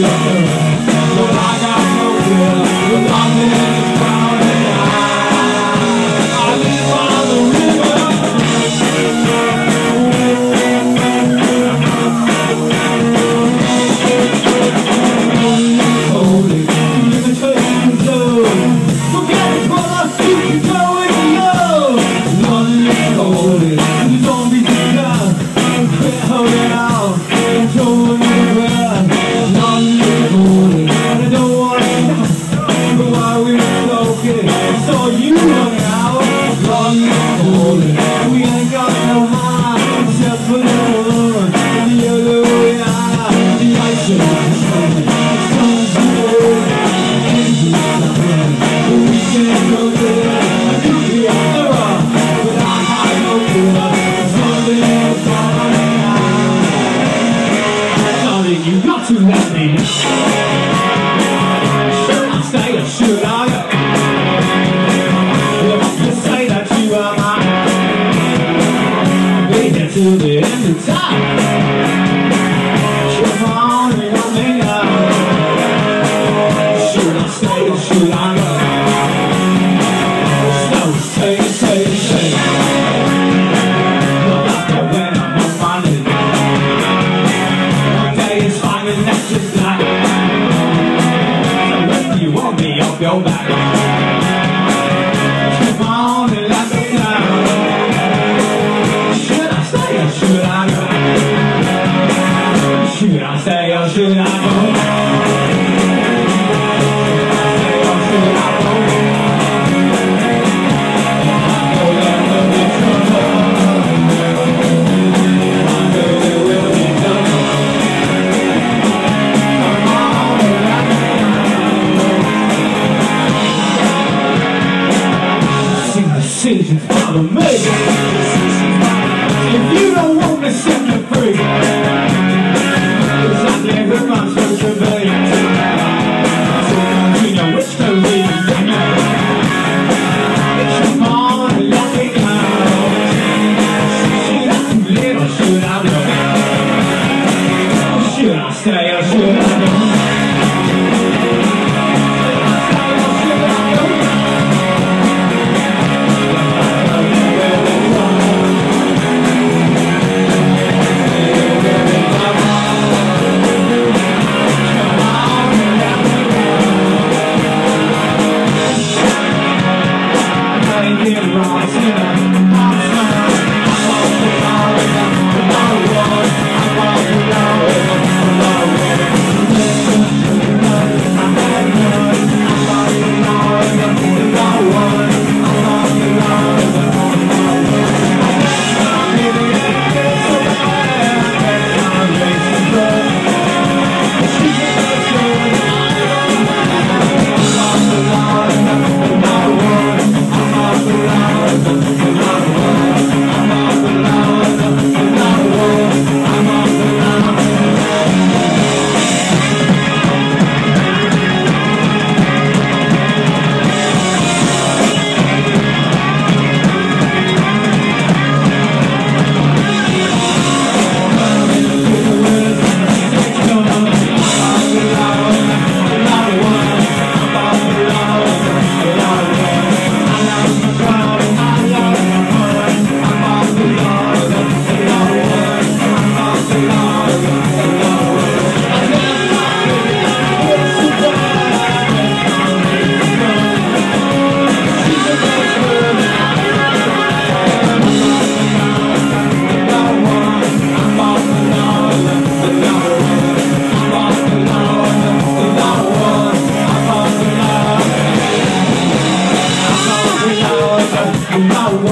love. good. up your back on and me down. Should I stay or should I go? Should I stay or should I go? Set December free. my